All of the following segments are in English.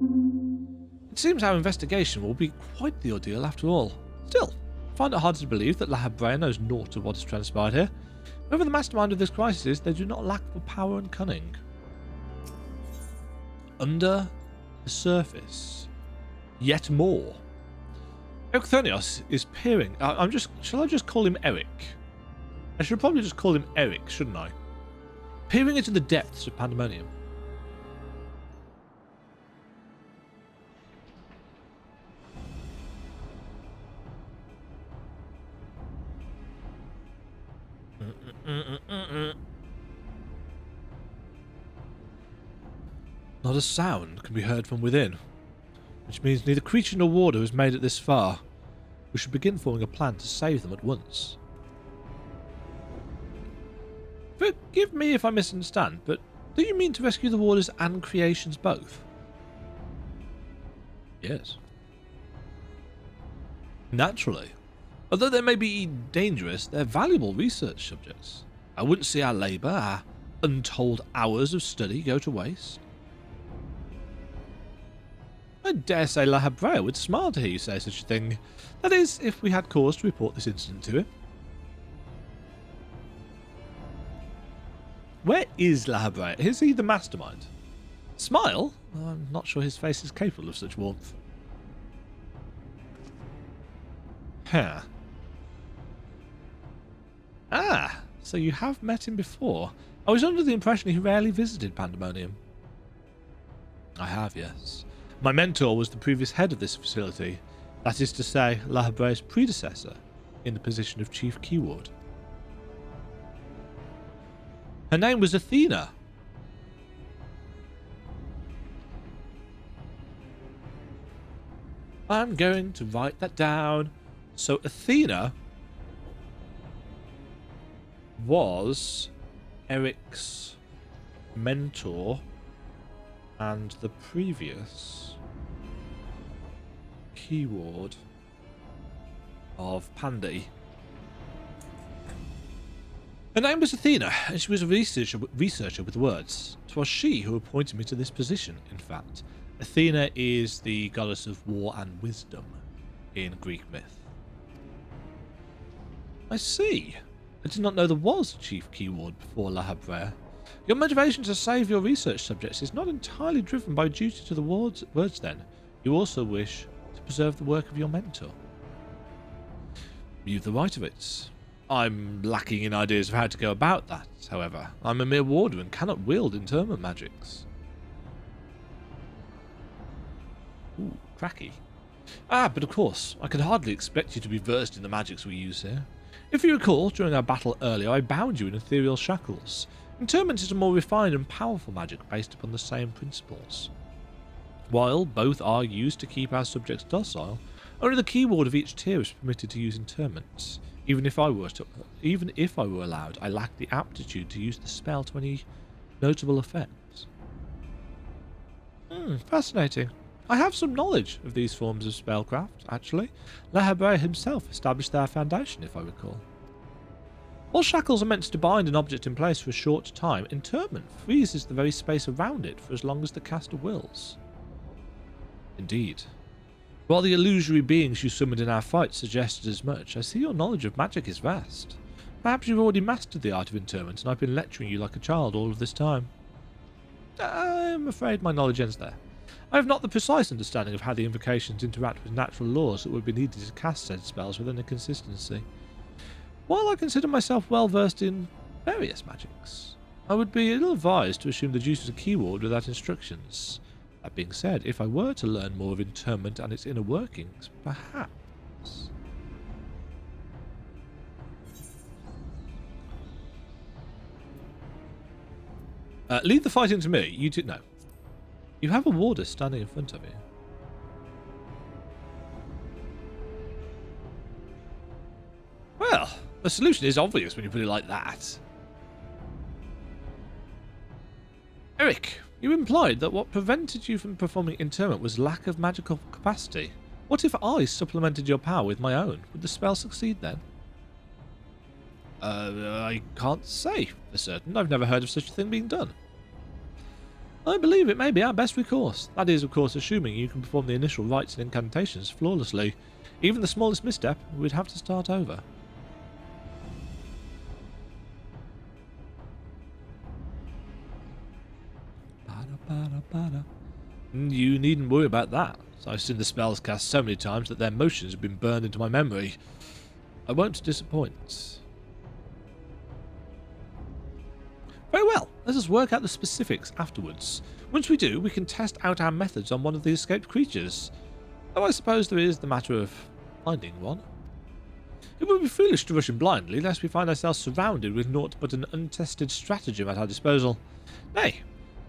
It seems our investigation will be quite the ordeal after all. Still, I find it hard to believe that Lahabrea knows naught of what has transpired here. Whoever the mastermind of this crisis is, they do not lack for power and cunning. Under the surface, yet more. Erichthonios is peering. I, I'm just. Shall I just call him Eric? I should probably just call him Eric, shouldn't I? Peering into the depths of Pandemonium. Not a sound can be heard from within, which means neither creature nor warder has made it this far. We should begin forming a plan to save them at once. Forgive me if I misunderstand, but do you mean to rescue the warders and creations both? Yes. Naturally. Although they may be dangerous, they're valuable research subjects. I wouldn't see our labour, our untold hours of study go to waste. I dare say Lahabrea would smile to hear you say such a thing. That is, if we had cause to report this incident to him. Where is Lahabrea? Is he the mastermind? Smile? I'm not sure his face is capable of such warmth. Huh. Ah, so you have met him before. I was under the impression he rarely visited Pandemonium. I have, yes. My mentor was the previous head of this facility, that is to say, Lahabrea's predecessor in the position of Chief Keyward. Her name was Athena. I'm going to write that down. So Athena was Eric's mentor and the previous keyward of Pandy. Her name was Athena, and she was a researcher, researcher with words. Twas she who appointed me to this position, in fact. Athena is the goddess of war and wisdom in Greek myth. I see. I did not know there was a chief keyward before Lahabrea. Your motivation to save your research subjects is not entirely driven by duty to the words, words then. You also wish to preserve the work of your mentor. You've the right of it. I'm lacking in ideas of how to go about that, however. I'm a mere warder and cannot wield interment magics. Ooh, cracky. Ah, but of course, I could hardly expect you to be versed in the magics we use here. If you recall, during our battle earlier, I bound you in ethereal shackles. Interment is a more refined and powerful magic based upon the same principles. While both are used to keep our subjects docile, only the keyward of each tier is permitted to use interment. Even if I were to, even if I were allowed, I lack the aptitude to use the spell to any notable effect. Hmm, fascinating. I have some knowledge of these forms of spellcraft, actually. Lahabrea himself established their foundation, if I recall. While shackles are meant to bind an object in place for a short time, interment freezes the very space around it for as long as the caster wills. Indeed. While the illusory beings you summoned in our fight suggested as much, I see your knowledge of magic is vast. Perhaps you've already mastered the art of interment, and I've been lecturing you like a child all of this time. I'm afraid my knowledge ends there. I have not the precise understanding of how the invocations interact with natural laws that would be needed to cast said spells with any consistency. While I consider myself well versed in various magics, I would be ill advised to assume the use of a keyward without instructions. That being said, if I were to learn more of interment and its inner workings, perhaps. Uh, leave the fighting to me. You do no. You have a warder standing in front of you. The solution is obvious when you put it like that. Eric, you implied that what prevented you from performing interment was lack of magical capacity. What if I supplemented your power with my own? Would the spell succeed then? Uh, I can't say for certain. I've never heard of such a thing being done. I believe it may be our best recourse. That is, of course, assuming you can perform the initial rites and incantations flawlessly. Even the smallest misstep, we'd have to start over. Mm, you needn't worry about that. I've seen the spells cast so many times that their motions have been burned into my memory. I won't disappoint. Very well, let us work out the specifics afterwards. Once we do, we can test out our methods on one of the escaped creatures. Though I suppose there is the matter of finding one. It would be foolish to rush in blindly, lest we find ourselves surrounded with naught but an untested stratagem at our disposal. Nay,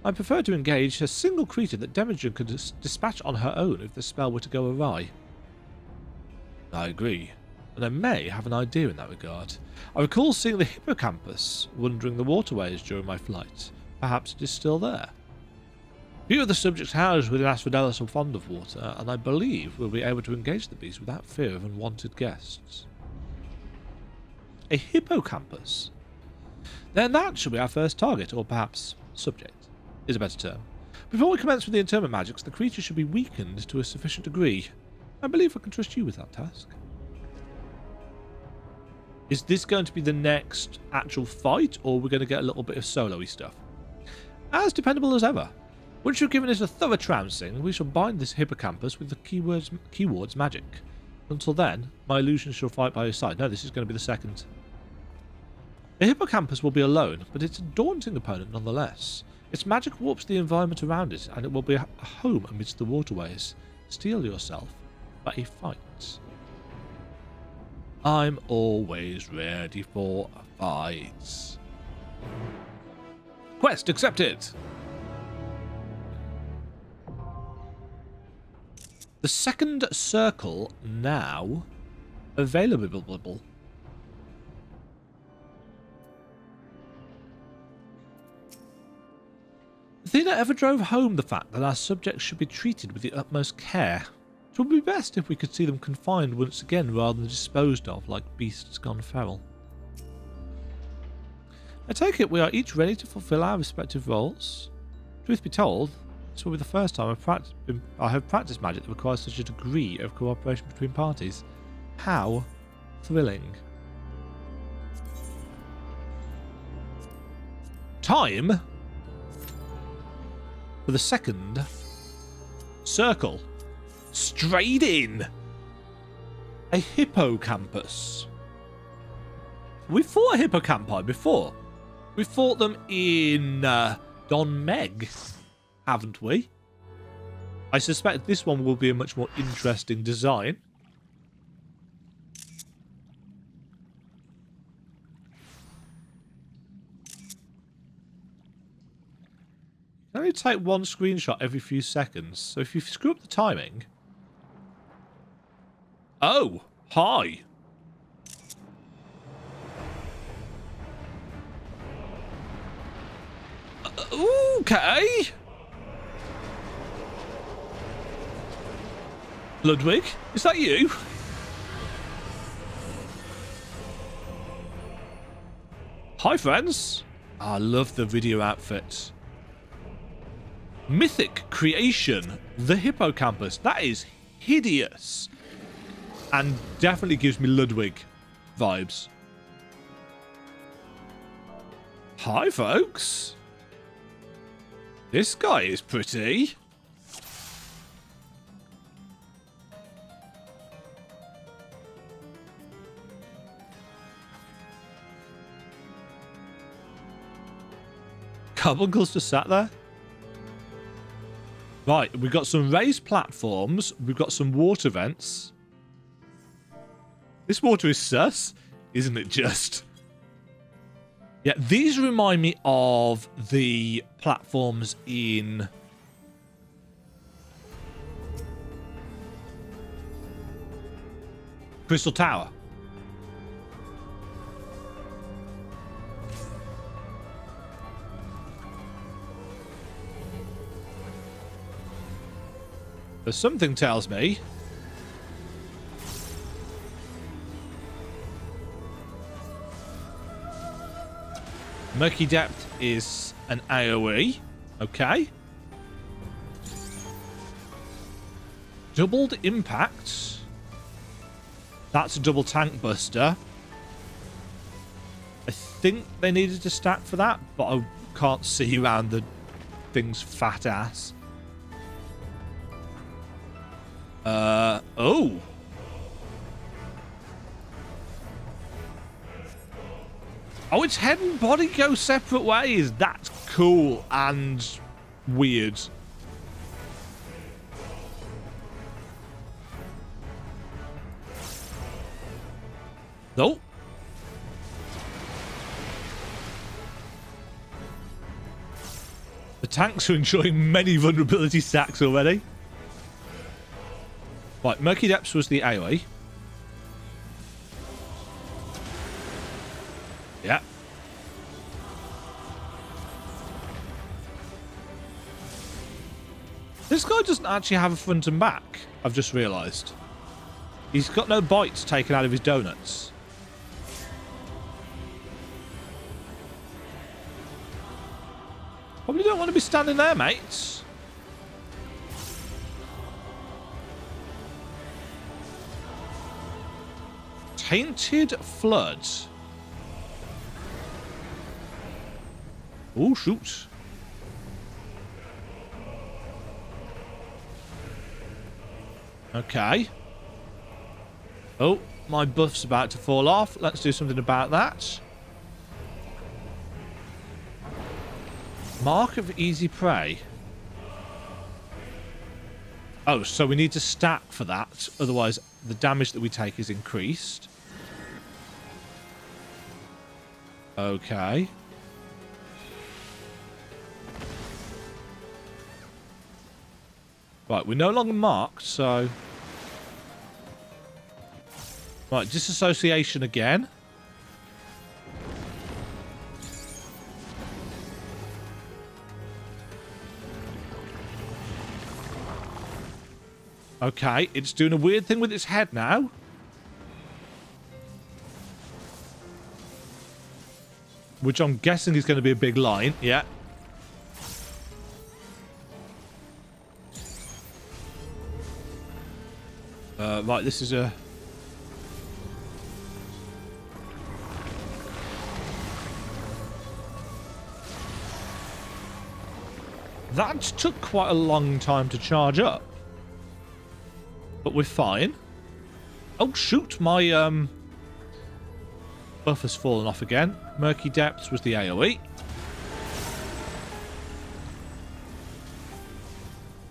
I prefer to engage a single creature that Demajen could dis dispatch on her own if the spell were to go awry. I agree, and I may have an idea in that regard. I recall seeing the hippocampus wandering the waterways during my flight. Perhaps it is still there. Few of the subjects housed within Asphodelos are fond of water, and I believe we'll be able to engage the beast without fear of unwanted guests. A hippocampus? Then that should be our first target, or perhaps subject is a better term. Before we commence with the interment magics, the creature should be weakened to a sufficient degree. I believe I can trust you with that task. Is this going to be the next actual fight, or we're going to get a little bit of solo-y stuff? As dependable as ever. Once you've given it a thorough trouncing, we shall bind this hippocampus with the keyward's, keyward's magic. Until then, my illusions shall fight by your side. No, this is going to be the second. The hippocampus will be alone, but it's a daunting opponent nonetheless. Its magic warps the environment around it, and it will be a home amidst the waterways. Steel yourself for a fight. I'm always ready for a fight. Quest accepted! The second circle now available. Athena ever drove home the fact that our subjects should be treated with the utmost care. It would be best if we could see them confined once again rather than disposed of like beasts gone feral. I take it we are each ready to fulfill our respective roles. Truth be told, this will be the first time I've I have practiced magic that requires such a degree of cooperation between parties. How thrilling. Time for the second circle. Straight in. A hippocampus. We fought a hippocampi before. We fought them in uh, Dohn Mheg, haven't we? I suspect this one will be a much more interesting design. Take one screenshot every few seconds, so if you screw up the timing... Oh, hi. Uh, okay. Ludwig, is that you? Hi, friends. I love the video outfits. Mythic creation, the hippocampus. That is hideous. And definitely gives me Ludwig vibes. Hi, folks. This guy is pretty. Carbuncle's just sat there. Right, we've got some raised platforms. We've got some water vents. This water is sus, isn't it just? Yeah, these remind me of the platforms in... Crystal Tower. But something tells me... Murky Depth is an AoE. Okay. Doubled impact. That's a double tank buster. I think they needed to stack for that, but I can't see around the thing's fat ass. Uh, oh. Oh, its head and body go separate ways. That's cool and weird. Nope. The tanks are enjoying many vulnerability stacks already. Right, Murky Depths was the AoE. Yeah. This guy doesn't actually have a front and back, I've just realised. He's got no bites taken out of his donuts. Probably don't want to be standing there, mates. Tainted Flood. Oh, shoot. Okay. Oh, my buff's about to fall off. Let's do something about that. Mark of easy prey. Oh, so we need to stack for that. Otherwise, the damage that we take is increased. Okay. Right, we're no longer marked, so... Right, disassociation again. Okay, it's doing a weird thing with its head now. Which I'm guessing is going to be a big line. Yeah. Uh, right, this is a... That took quite a long time to charge up. But we're fine. Oh, shoot. My um, buff has fallen off again. Murky Depths was the AoE.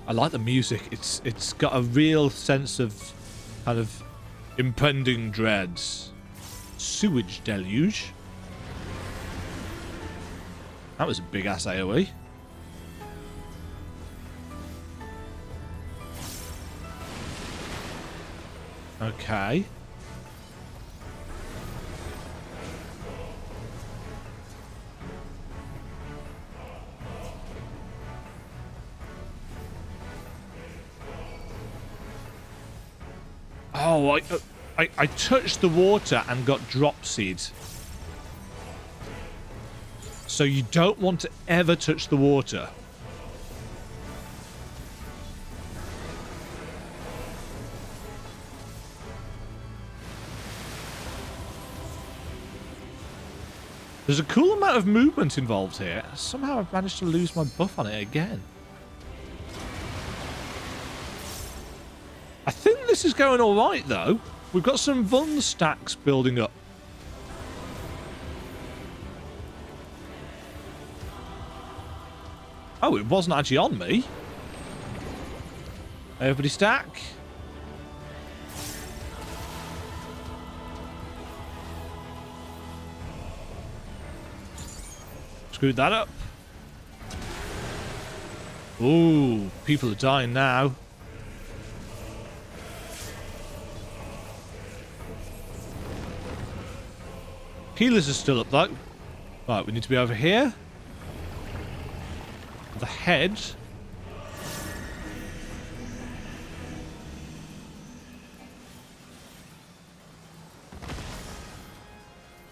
I like the music. It's It's got a real sense of kind of impending dreads. Sewage deluge. That was a big-ass AoE. Okay. Oh, I, uh, I, I touched the water and got drop seeds. So you don't want to ever touch the water. There's a cool amount of movement involved here. Somehow I've managed to lose my buff on it again. Is going all right, though. We've got some Vun stacks building up. Oh, it wasn't actually on me. Everybody stack. Screwed that up. Ooh, people are dying now. Healers are still up though. Right, we need to be over here. The head.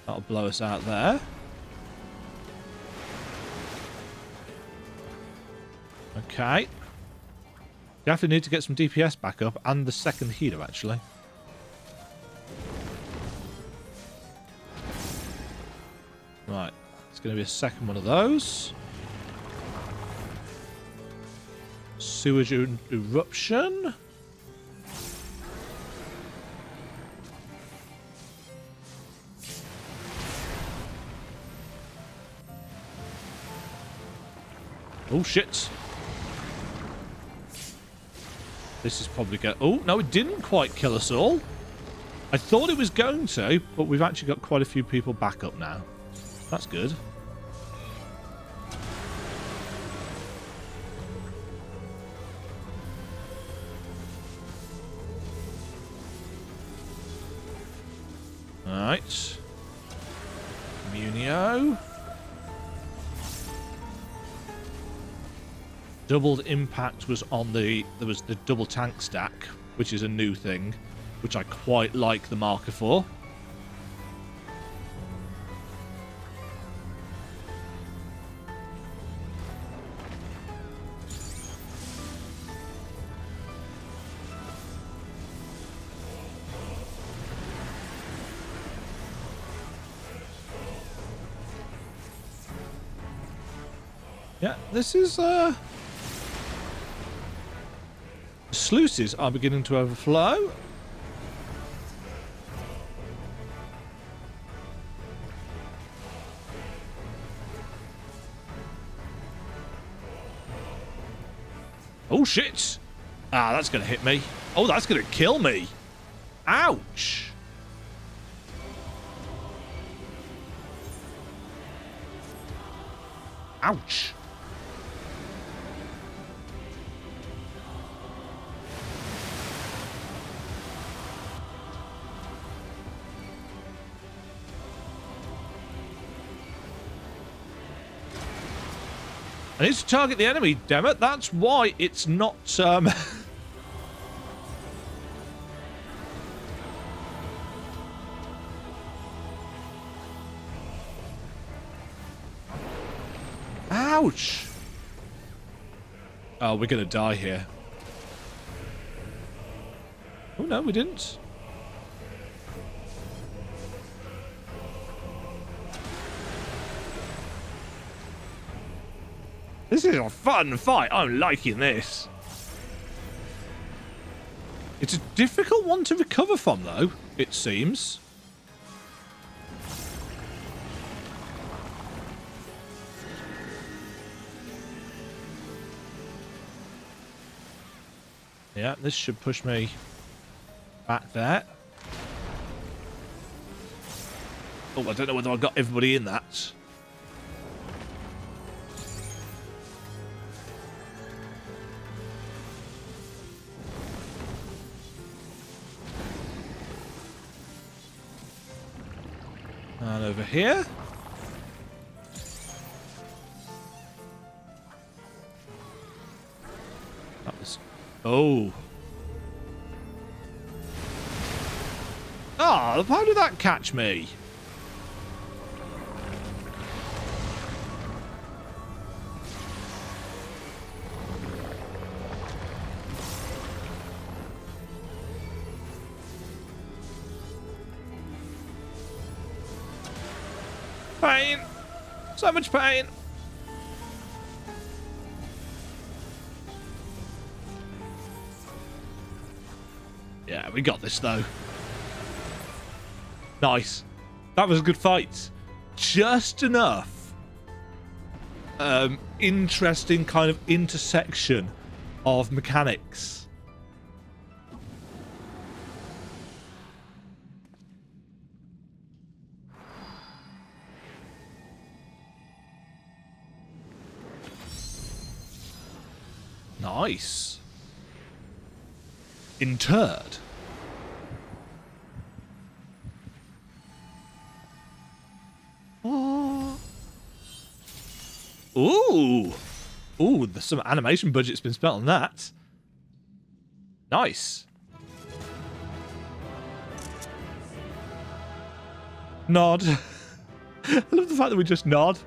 That'll blow us out there. Okay. Definitely need to get some DPS back up and the second healer, actually. Going to be a second one of those. Sewage er-, eruption. Oh, shit. This is probably gonna. Oh, no, it didn't quite kill us all. I thought it was going to, but we've actually got quite a few people back up now. That's good. Alright. Munio. Doubled impact was on the there was the double tank stack, which is a new thing, which I quite like the marker for. Yeah, this is uh sluices are beginning to overflow. Oh, shit. Ah, that's going to hit me. Oh, that's going to kill me. Ouch. Ouch. I need to target the enemy, damn it. That's why it's not... Um... Ouch! Oh, we're going to die here. Oh, no, we didn't. This is a fun fight. I'm liking this. It's a difficult one to recover from, though, it seems. Yeah, this should push me back there. Oh, I don't know whether I got everybody in that. And over here. That was... Oh. Ah, oh, how did that catch me? Much pain! Yeah, we got this though. Nice. That was a good fight. Just enough. Um, interesting kind of intersection of mechanics. Nice. Interred. Oh. Ooh. Ooh, some animation budget's been spent on that. Nice. Nod. I love the fact that we just nod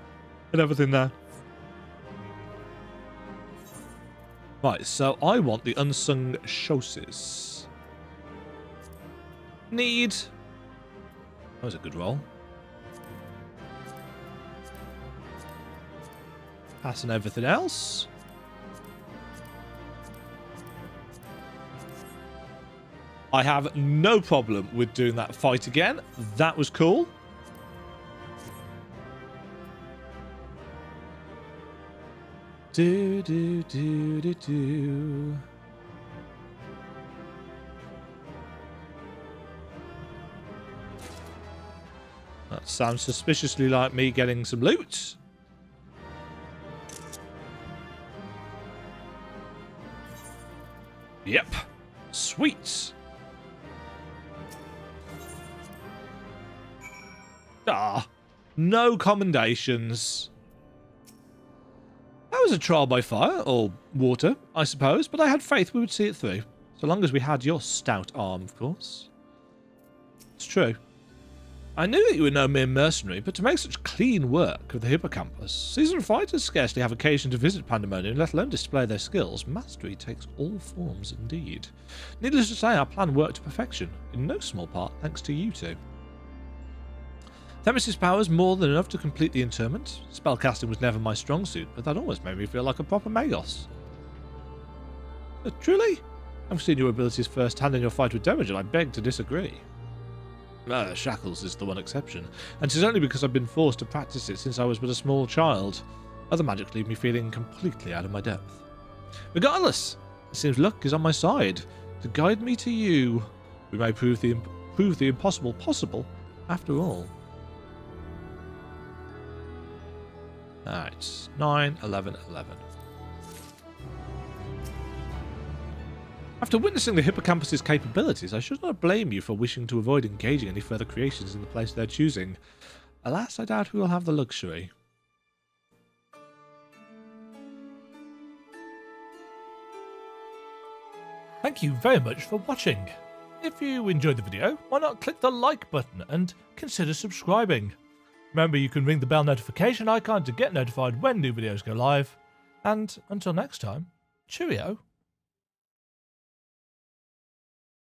and everything there. Right, so I want the unsung Shosis. Need. That was a good roll. Passing everything else. I have no problem with doing that fight again. That was cool. Do, do, do, do, do. That sounds suspiciously like me getting some loot. Yep. Sweet. Ah, no commendations. A trial by fire, or water, I suppose, but I had faith we would see it through. So long as we had your stout arm, of course. It's true. I knew that you were no mere mercenary, but to make such clean work of the hippocampus, seasoned fighters scarcely have occasion to visit Pandemonium, let alone display their skills. Mastery takes all forms indeed. Needless to say, our plan worked to perfection, in no small part thanks to you two. Themis' powers more than enough to complete the interment. Spellcasting was never my strong suit, but that almost made me feel like a proper Magos. Uh, truly? I've seen your abilities firsthand in your fight with Demagogue, and I beg to disagree. Uh, Shackles is the one exception, and it is only because I've been forced to practice it since I was but a small child. Other magic leave me feeling completely out of my depth. Regardless, it seems luck is on my side. To guide me to you, we may prove the, prove the impossible possible after all. Alright, 9, 11, 11. After witnessing the hippocampus's capabilities, I should not blame you for wishing to avoid engaging any further creations in the place they're choosing. Alas, I doubt we will have the luxury. Thank you very much for watching. If you enjoyed the video, why not click the like button and consider subscribing. Remember, you can ring the bell notification icon to get notified when new videos go live. And until next time, cheerio.